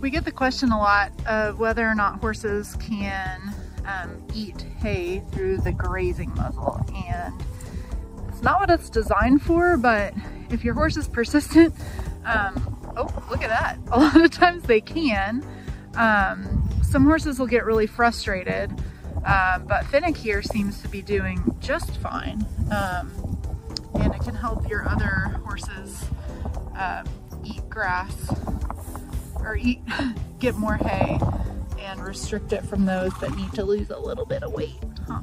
We get the question a lot of whether or not horses can um, eat hay through the grazing muzzle. And it's not what it's designed for, but if your horse is persistent, um, oh, look at that. A lot of times they can. Um, some horses will get really frustrated, um, but Finnick here seems to be doing just fine. Um, and it can help your other horses uh, eat grass or eat, get more hay and restrict it from those that need to lose a little bit of weight. Huh,